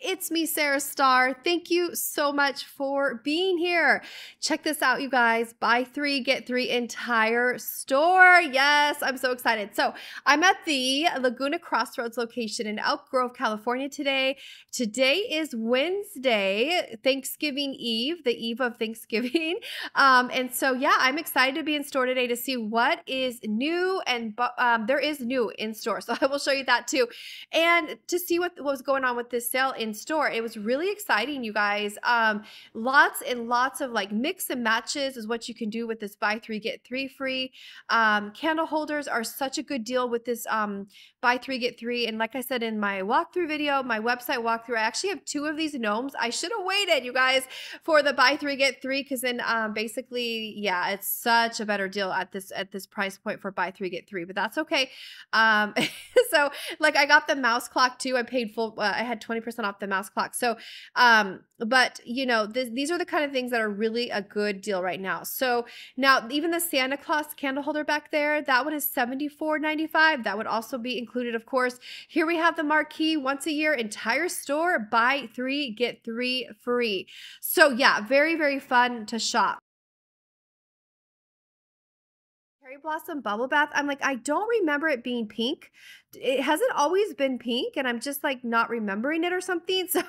It's me, Sara Starr. Thank you so much for being here. Check this out, you guys. Buy three, get three entire store. Yes, I'm so excited. So, I'm at the Laguna Crossroads location in Elk Grove, California today. Today is Wednesday, Thanksgiving Eve, the eve of Thanksgiving. Um, and so, yeah, I'm excited to be in store today to see what is new. And um, there is new in store. So, I will show you that too. And to see what was going on with this sale in in store. It was really exciting, you guys. Um, lots and lots of like mix and matches is what you can do with this buy three, get three free. Um, candle holders are such a good deal with this um, buy three, get three. And like I said in my walkthrough video, my website walkthrough, I actually have two of these gnomes. I should have waited, you guys, for the buy three, get three, because then um, basically, yeah, it's such a better deal at this at this price point for buy three, get three. But that's okay. Um, so like I got the mouse clock too. I paid full. Uh, I had twenty percent the mouse clock. So, um, but you know, th- these are the kind of things that are really a good deal right now. So now, even the Santa Claus candle holder back there, that one is seventy four ninety five. That would also be included, of course. Here we have the marquee once a year, entire store, buy three, get three free. So yeah, very, very fun to shop. Cherry Blossom Bubble Bath. I'm like, I don't remember it being pink. It hasn't always been pink, and I'm just like not remembering it or something. So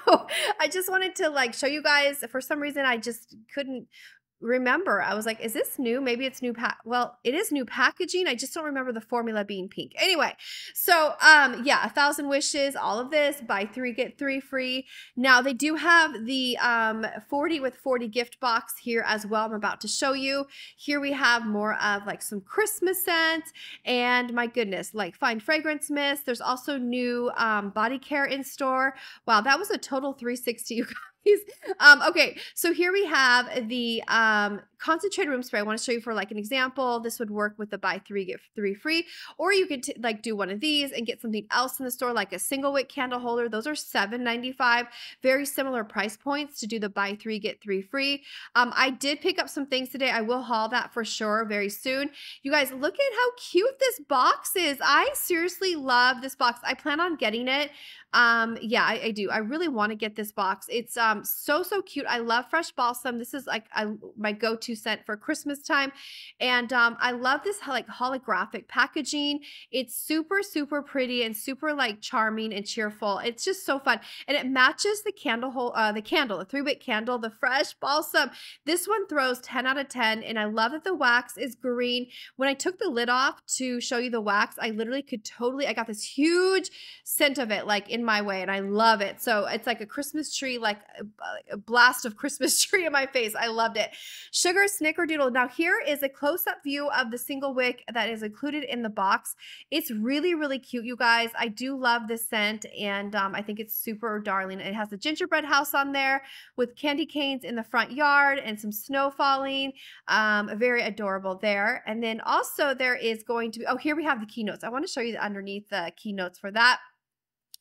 I just wanted to like show you guys. For some reason, I just couldn't remember. I was like, is this new? Maybe it's new pack. Well, it is new packaging. I just don't remember the formula being pink. Anyway, so um yeah, a thousand wishes, all of this, buy three, get three free. Now they do have the um 40 with 40 gift box here as well. I'm about to show you. Here we have more of like some Christmas scents and my goodness, like fine fragrance mist. There's also new um body care in store. Wow, that was a total 360 you guys um, okay, so here we have the um, concentrated room spray. I want to show you for like an example. This would work with the buy three get three free, or you could like do one of these and get something else in the store, like a single wick candle holder. Those are $7.95. Very similar price points to do the buy three get three free. Um, I did pick up some things today. I will haul that for sure very soon. You guys, look at how cute this box is. I seriously love this box. I plan on getting it. Um, yeah, I, I do. I really want to get this box. It's um so so cute. I love fresh balsam. This is like I, my go-to scent for Christmas time, and um, I love this like holographic packaging. It's super super pretty and super like charming and cheerful. It's just so fun, and it matches the candle hole, uh, the candle, the three wick candle, the fresh balsam. This one throws 10 out of 10, and I love that the wax is green. When I took the lid off to show you the wax, I literally could totally. I got this huge scent of it like in in my way and I love it. So it's like a Christmas tree, like a, blast of Christmas tree in my face. I loved it. Sugar Snickerdoodle. Now here is a close-up view of the single wick that is included in the box. It's really, really cute, you guys. I do love this scent and um, I think it's super darling. It has a gingerbread house on there with candy canes in the front yard and some snow falling. Um, very adorable there. And then also there is going to be, oh, here we have the keynotes. I want to show you the underneath the keynotes for that.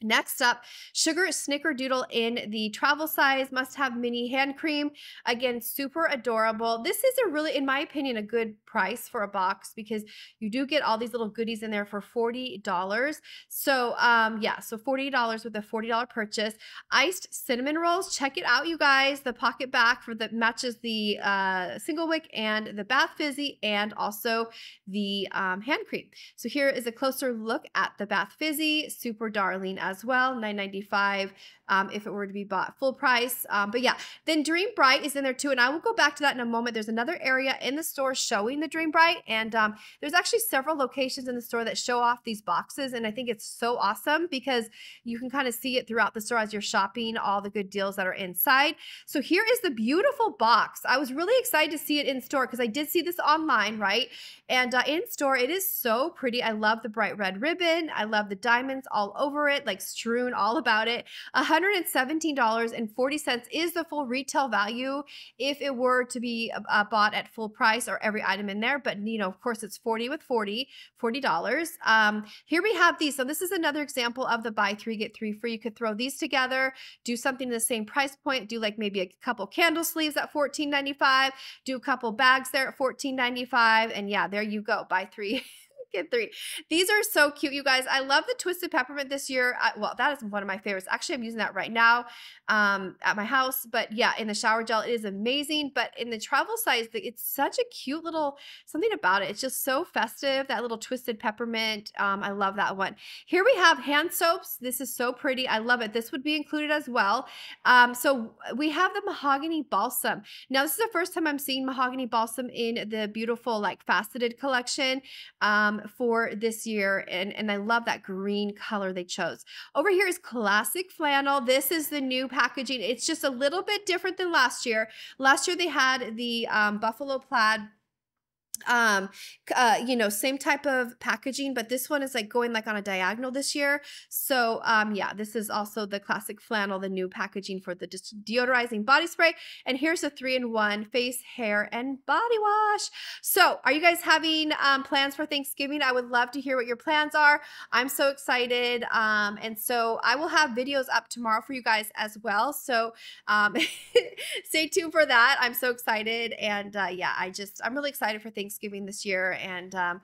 Next up, Sugar Snickerdoodle in the travel size must have mini hand cream. Again, super adorable. This is a really, in my opinion, a good price for a box because you do get all these little goodies in there for $40. So, um, yeah, so $40 with a $40 purchase. Iced cinnamon rolls, check it out, you guys. The PocketBac for the matches the uh, single wick and the bath fizzy and also the um, hand cream. So here is a closer look at the bath fizzy, super darling as well, 9.95 um, if it were to be bought full price. Um, but yeah, then Dream Bright is in there too, and I will go back to that in a moment. There's another area in the store showing the Dream Bright, and um, there's actually several locations in the store that show off these boxes, and I think it's so awesome because you can kind of see it throughout the store as you're shopping all the good deals that are inside. So here is the beautiful box. I was really excited to see it in store because I did see this online, right? And uh, in store, it is so pretty. I love the bright red ribbon. I love the diamonds all over it, like strewn all about it. $117.40 is the full retail value if it were to be uh, bought at full price or every item in there. But, you know, of course, it's 40 with 40, $40. Um, here we have these. So this is another example of the buy three, get three free. You could throw these together, do something in the same price point, do like maybe a couple candle sleeves at $14.95, do a couple bags there at $14.95. And yeah, there you go. Buy three get three. These are so cute, you guys. I love the twisted peppermint this year. I, well, that is one of my favorites. Actually, I'm using that right now um, at my house. But yeah, in the shower gel, it is amazing. But in the travel size, it's such a cute little something about it. It's just so festive. That little twisted peppermint. Um, I love that one. Here we have hand soaps. This is so pretty. I love it. This would be included as well. Um, so we have the mahogany balsam. Now, this is the first time I'm seeing mahogany balsam in the beautiful, like faceted collection um, for this year. And, and I love that green color they chose. Over here is classic flannel. This is the new packaging. It's just a little bit different than last year. Last year they had the um, buffalo plaid um uh you know same type of packaging but this one is like going like on a diagonal this year. So um yeah this is also the classic flannel the new packaging for the deodorizing body spray. And here's a three-in-one face hair and body wash. So are you guys having um plans for thanksgiving? I would love to hear what your plans are. I'm so excited um and so i will have videos up tomorrow for you guys as well. So um stay tuned for that. I'm so excited and uh yeah i just i'm really excited for things Thanksgiving this year. And um,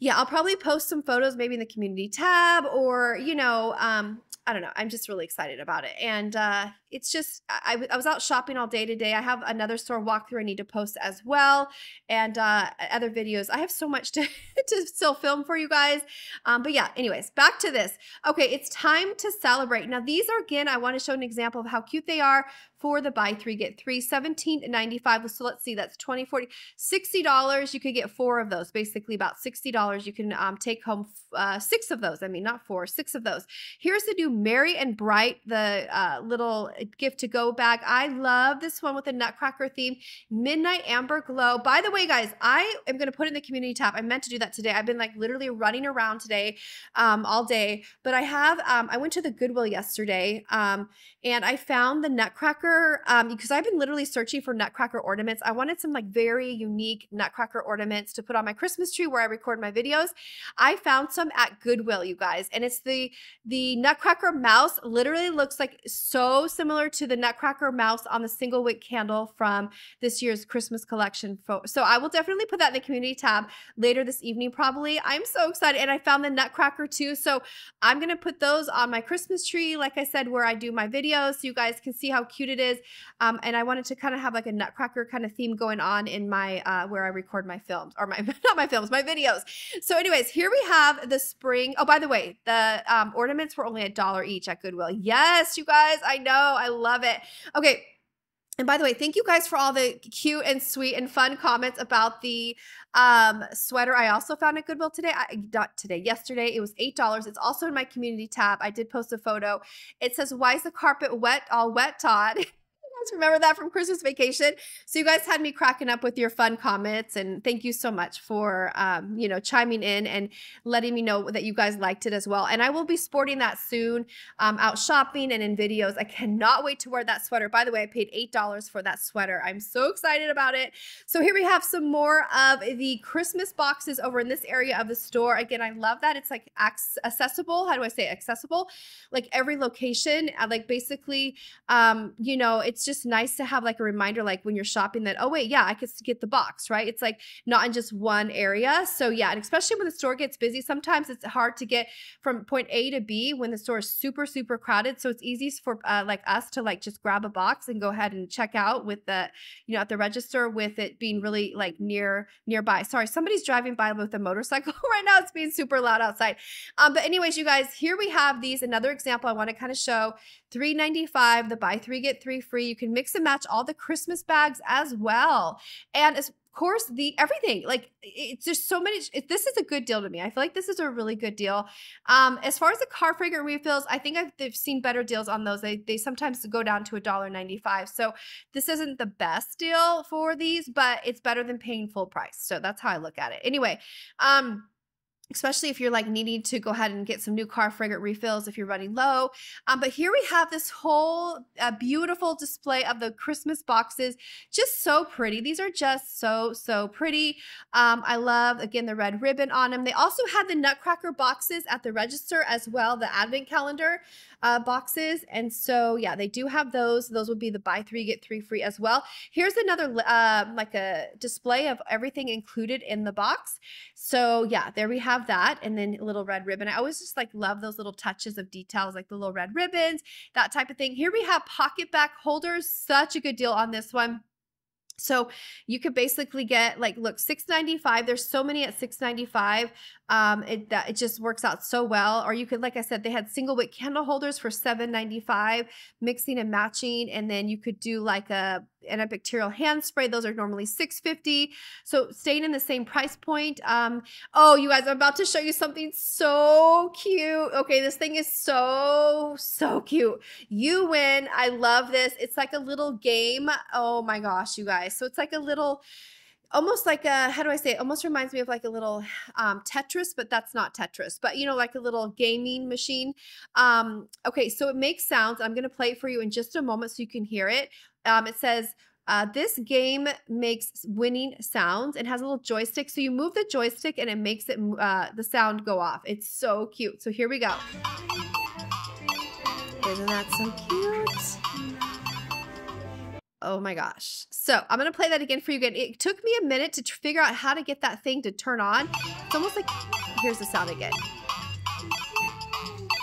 yeah, I'll probably post some photos maybe in the community tab or, you know, um, I don't know. I'm just really excited about it. And uh, it's just, I, I was out shopping all day today. I have another store walkthrough I need to post as well and uh, other videos. I have so much to, to still film for you guys. Um, but yeah, anyways, back to this. Okay, it's time to celebrate. Now, these are, again, I want to show an example of how cute they are for the buy three, get three, 17.95. So let's see, that's 20, 40, $60. You could get four of those, basically about $60. You can um, take home uh, six of those. I mean, not four, six of those. Here's the new Merry and Bright, the uh, little gift to go bag. I love this one with a Nutcracker theme, Midnight Amber Glow. By the way, guys, I am going to put in the community tab. I meant to do that today. I've been like literally running around today um, all day, but I have, um, I went to the Goodwill yesterday um, and I found the Nutcracker um, because I've been literally searching for Nutcracker ornaments. I wanted some like very unique Nutcracker ornaments to put on my Christmas tree where I record my videos. I found some at Goodwill, you guys, and it's the the Nutcracker mouse. Literally looks like so similar to the Nutcracker mouse on the single wick candle from this year's Christmas collection. So I will definitely put that in the community tab later this evening, probably. I'm so excited, and I found the Nutcracker too. So I'm gonna put those on my Christmas tree, like I said, where I do my videos so you guys can see how cute it is. Um, and I wanted to kind of have like a nutcracker kind of theme going on in my, uh, where I record my films or my, not my films, my videos. So anyways, here we have the spring. Oh, by the way, the um, ornaments were only a dollar each at Goodwill. Yes, you guys, I know. I love it. Okay. And by the way, thank you guys for all the cute and sweet and fun comments about the um, sweater I also found at Goodwill today. I, not today, yesterday. It was $8. It's also in my community tab. I did post a photo. It says, Why is the carpet wet? All wet, Todd. remember that from Christmas vacation. So you guys had me cracking up with your fun comments, and thank you so much for um, you know chiming in and letting me know that you guys liked it as well. And I will be sporting that soon, um, out shopping and in videos. I cannot wait to wear that sweater. By the way, I paid eight dollars for that sweater. I'm so excited about it. So here we have some more of the Christmas boxes over in this area of the store. Again, I love that it's like accessible. How do I say accessible? Like every location, uh, like basically, um, you know, it's just nice to have like a reminder, like when you're shopping, that, oh, wait, yeah, I could get the box, right? It's like not in just one area. So, yeah, and especially when the store gets busy, sometimes it's hard to get from point A to B when the store is super, super crowded. So, it's easy for uh, like us to like just grab a box and go ahead and check out with the, you know, at the register with it being really like near, nearby. Sorry, somebody's driving by with a motorcycle right now. It's being super loud outside. Um, but, anyways, you guys, here we have these. Another example I want to kind of show $3.95, the buy three, get three free. You can mix and match all the Christmas bags as well. And as of course, the everything like it's just so many. It, this is a good deal to me. I feel like this is a really good deal. Um, as far as the car fragrant refills, I think I've they've seen better deals on those. They they sometimes go down to a dollar ninety five. So this isn't the best deal for these, but it's better than paying full price. So that's how I look at it. Anyway, um, especially if you're like needing to go ahead and get some new car fragrant refills if you're running low. Um, but here we have this whole uh, beautiful display of the Christmas boxes. Just so pretty. These are just so, so pretty. Um, I love, again, the red ribbon on them. They also had the Nutcracker boxes at the register as well, the advent calendar uh, boxes. And so, yeah, they do have those. Those would be the buy three, get three free as well. Here's another, uh, like a display of everything included in the box. So yeah, there we have that. And then a little red ribbon. I always just like love those little touches of details, like the little red ribbons, that type of thing. Here we have PocketBac holders. Such a good deal on this one. So you could basically get like look 695 there's so many at 695 um it that it just works out so well. Or you could like I said they had single wick candle holders for 795 mixing and matching. And then you could do like a an antibacterial hand spray. Those are normally 650 so staying in the same price point um oh you guys i'm about to show you something so cute. Okay this thing is so so cute. You win. I love this. It's like a little game. Oh my gosh you guys. So it's like a little almost like a how do I say it? Almost reminds me of like a little um, Tetris, but that's not Tetris. But you know, like a little gaming machine. Um, okay, so it makes sounds. I'm gonna play it for you in just a moment so you can hear it. Um, it says. Uh, this game makes winning sounds and has a little joystick. So you move the joystick and it makes it uh, the sound go off. It's so cute. So here we go. Isn't that so cute? Oh my gosh. So I'm to play that again for you again. It took me a minute to figure out how to get that thing to turn on. It's almost like, here's the sound again.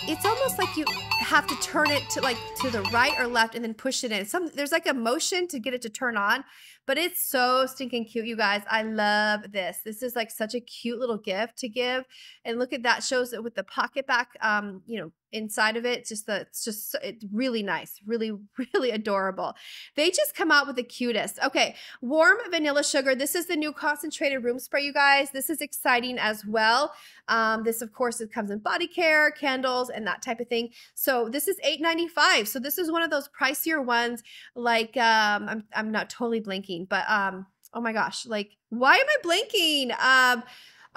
It's almost like you have to turn it to like to the right or left and then push it in. Some There's like a motion to get it to turn on, but it's so stinking cute, you guys. I love this. This is like such a cute little gift to give. And look at that, shows it with the PocketBac um, you know, inside of it just the it's just it's really nice really really adorable. They just come out with the cutest. Okay warm vanilla sugar. This is the new concentrated room spray you guys. This is exciting as well. Um, this of course it comes in body care candles and that type of thing. So this is 8.95 so this is one of those pricier ones like um i'm, I'm not totally blinking but um oh my gosh like why am i blinking? Um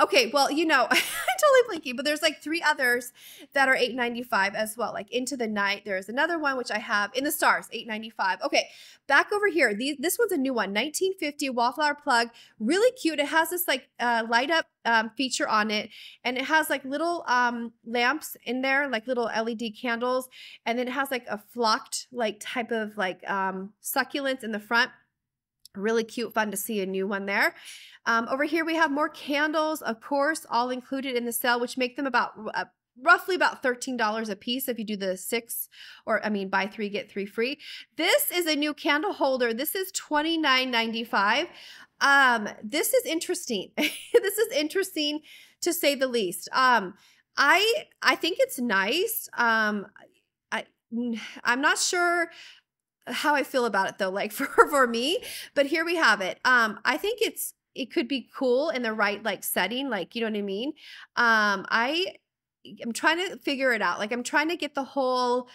Okay, well, you know, I'm totally blinking, but there's like three others that are 8.95 as well. Like Into the Night, there's another one which I have in the stars, 8.95. Okay, back over here. These, this one's a new one, 1950 wallflower plug, really cute. It has this like uh, light up um, feature on it, and it has like little um, lamps in there, like little LED candles, and then it has like a flocked like type of like um, succulents in the front. Really cute, fun to see a new one there. Um, over here, we have more candles, of course, all included in the sale, which make them about uh, roughly about $13 a piece if you do the six or I mean buy three get three free. This is a new candle holder. This is $29.95. Um, this is interesting. this is interesting to say the least. Um, I I think it's nice. Um, I I'm not sure how I feel about it though, like for for me. But here we have it. Um, I think it's it could be cool in the right like setting, like you know what I mean. Um, I I'm trying to figure it out. Like I'm trying to get the whole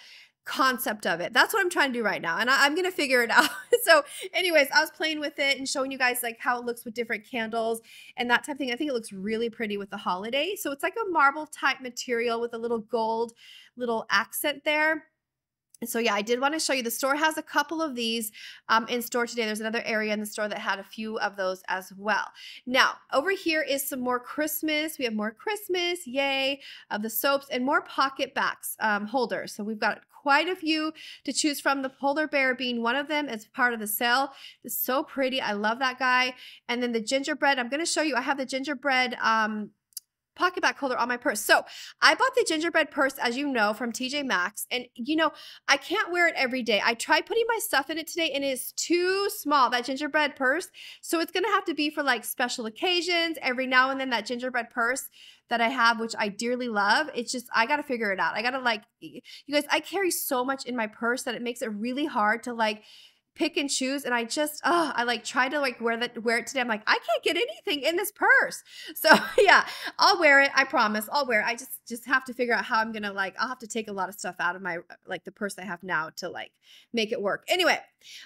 concept of it. That's what I'm trying to do right now. And I, am going to figure it out. so anyways, I was playing with it and showing you guys like how it looks with different candles and that type of thing. I think it looks really pretty with the holiday. So it's like a marble type material with a little gold little accent there so yeah, I did want to show you. The store has a couple of these um, in store today. There's another area in the store that had a few of those as well. Now, over here is some more Christmas. We have more Christmas, yay, of the soaps and more PocketBacs um, holders. So we've got quite a few to choose from. The polar bear being one of them as part of the sale. It's so pretty. I love that guy. And then the gingerbread. I'm going to show you. I have the gingerbread um, PocketBac holder on my purse. So I bought the gingerbread purse, as you know, from TJ Maxx. And, you know, I can't wear it every day. I tried putting my stuff in it today and it is too small, that gingerbread purse. So it's going to have to be for like special occasions. Every now and then, that gingerbread purse that I have, which I dearly love, it's just, I got to figure it out. I got to like, you guys, I carry so much in my purse that it makes it really hard to like, pick and choose and I just oh I like try to like wear that wear it today. I'm like I can't get anything in this purse. So yeah I'll wear it I promise I'll wear it. I just just have to figure out how I'm gonna like. I'll have to take a lot of stuff out of my like the purse I have now to like make it work. Anyway,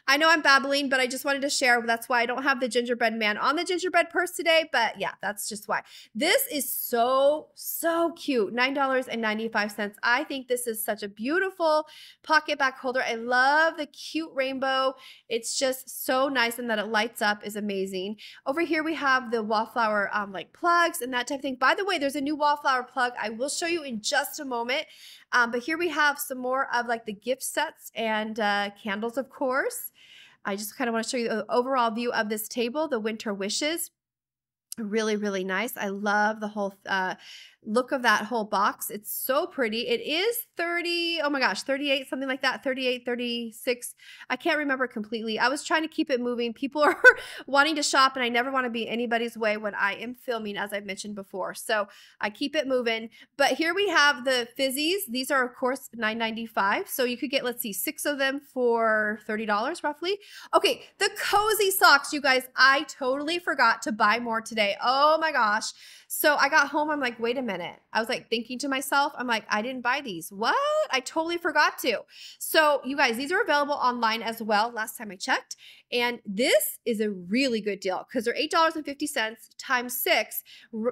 I know I'm babbling, but I just wanted to share. That's why I don't have the gingerbread man on the gingerbread purse today. But yeah, that's just why. This is so so cute. Nine dollars and ninety five cents. I think this is such a beautiful PocketBac holder. I love the cute rainbow. It's just so nice, and that it lights up is amazing. Over here we have the wallflower um, like plugs and that type of thing. By the way, there's a new wallflower plug I will show you in just a moment. Um, but here we have some more of like the gift sets and uh, candles, of course. I just kind of want to show you the overall view of this table, the winter wishes really really nice i love the whole uh, look of that whole box. It's so pretty. It is 30, oh my gosh, 38, something like that, 38, 36. I can't remember completely. I was trying to keep it moving. People are wanting to shop, and I never want to be anybody's way when I am filming, as I've mentioned before. So I keep it moving. But here we have the fizzies. These are, of course, $9.95. So you could get, let's see, six of them for $30 roughly. Okay, the cozy socks, you guys. I totally forgot to buy more today. Oh my gosh. So I got home. I'm like, wait a minute. I was like thinking to myself, I'm like, I didn't buy these. What? I totally forgot to. So you guys, these are available online as well. Last time I checked. And this is a really good deal because they're $8.50 times six,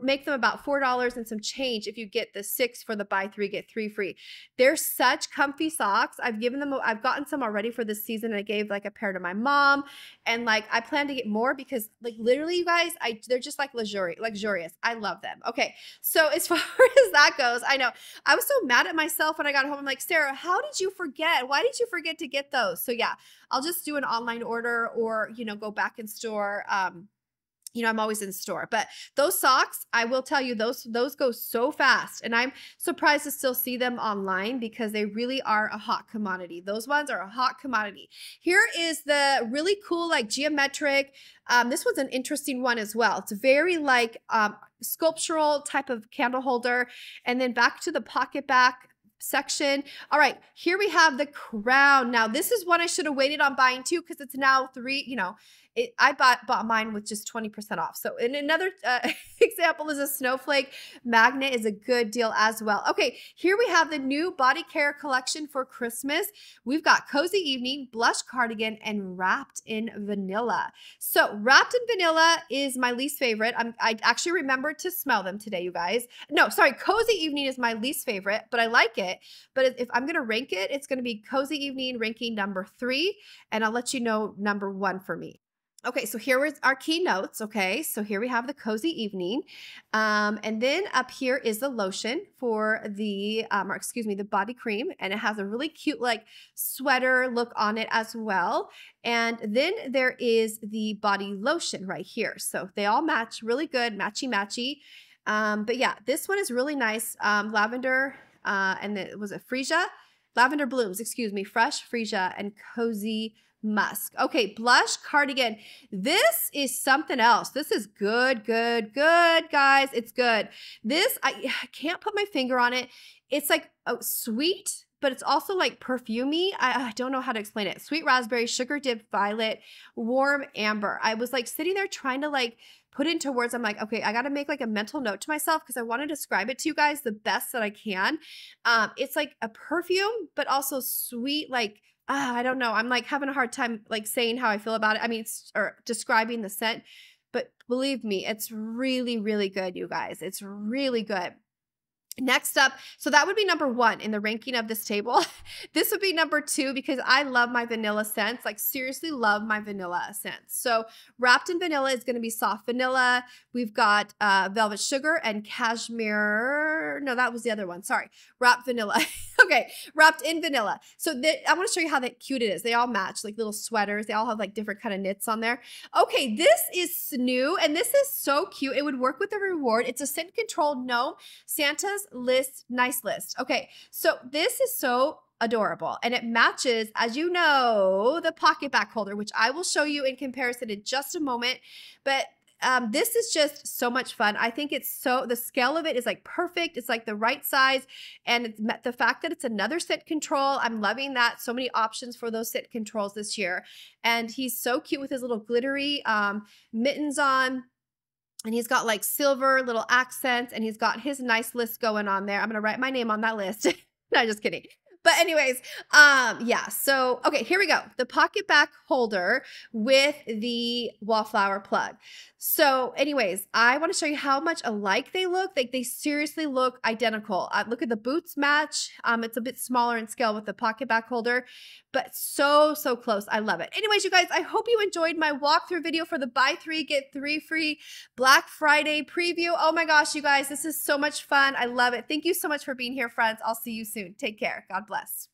make them about $4 and some change if you get the six for the buy three, get three free. They're such comfy socks. I've given them, I've gotten some already for this season. I gave like a pair to my mom and like I plan to get more because like literally you guys, I they're just like luxurious, luxurious. I love them. Okay. So as far as that goes, I know I was so mad at myself when I got home. I'm like, Sara, how did you forget? Why did you forget to get those? So yeah, I'll just do an online order or, you know, go back in store. Um, you know, I'm always in store. But those socks, I will tell you, those those go so fast. And I'm surprised to still see them online because they really are a hot commodity. Those ones are a hot commodity. Here is the really cool, like geometric. Um, this was an interesting one as well. It's very like um, sculptural type of candle holder. And then back to the PocketBac section. All right, here we have the crown. Now, this is one I should have waited on buying too because it's now three, you know, it, I bought bought mine with just 20% off. So in another uh, example is a snowflake magnet is a good deal as well. Okay, here we have the new body care collection for Christmas. We've got cozy evening, blush cardigan, and wrapped in vanilla. So wrapped in vanilla is my least favorite. I'm, I actually remembered to smell them today, you guys. No, sorry, cozy evening is my least favorite, but I like it. But if I'm gonna rank it, it's gonna be cozy evening ranking number three, and I'll let you know number one for me. Okay, so here is our key notes. Okay, so here we have the cozy evening. Um, and then up here is the lotion for the, um, or excuse me, the body cream. And it has a really cute like sweater look on it as well. And then there is the body lotion right here. So they all match really good, matchy matchy. Um, but yeah, this one is really nice. Um, lavender, uh, and it was a freesia, lavender blooms, excuse me, fresh freesia and cozy musk. Okay, blush cardigan. This is something else. This is good, good, good, guys. It's good. This, I, I can't put my finger on it. It's like oh, sweet, but it's also like perfumey. I, I, don't know how to explain it. Sweet raspberry, sugar dip violet, warm amber. I was like sitting there trying to like put into words. I'm like, okay, I got to make like a mental note to myself because I want to describe it to you guys the best that I can. Um, it's like a perfume, but also sweet, like ah, I don't know. I'm like having a hard time like saying how I feel about it. I mean, or describing the scent, but believe me, it's really, really good, you guys. It's really good. Next up, so that would be number one in the ranking of this table. this would be number two because I love my vanilla scents, like seriously love my vanilla scents. So wrapped in vanilla is going to be soft vanilla. We've got uh, velvet sugar and cashmere. No, that was the other one. Sorry, wrapped vanilla. okay, wrapped in vanilla. So I want to show you how that cute it is. They all match like little sweaters. They all have like different kind of knits on there. Okay, this is new and this is so cute. It would work with the reward. It's a scent controlled gnome. Santa's list, nice list. Okay, so this is so adorable and it matches, as you know, the PocketBac holder, which I will show you in comparison in just a moment. But um, this is just so much fun. I think it's so, the scale of it is like perfect. It's like the right size. And it's the fact that it's another sit control, I'm loving that. So many options for those sit controls this year. And he's so cute with his little glittery um, mittens on and he's got like silver little accents and he's got his nice list going on there. I'm going to write my name on that list. no, just kidding. But anyways, um, yeah. So okay, here we go. The PocketBac holder with the wallflower plug. So, anyways, I want to show you how much alike they look. Like they seriously look identical. Uh, look at the boots match. Um, it's a bit smaller in scale with the PocketBac holder, but so so close. I love it. Anyways, you guys, I hope you enjoyed my walkthrough video for the buy three get three free Black Friday preview. Oh my gosh, you guys, this is so much fun. I love it. Thank you so much for being here, friends. I'll see you soon. Take care. God bless.